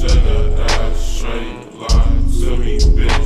straight lines to me bitch.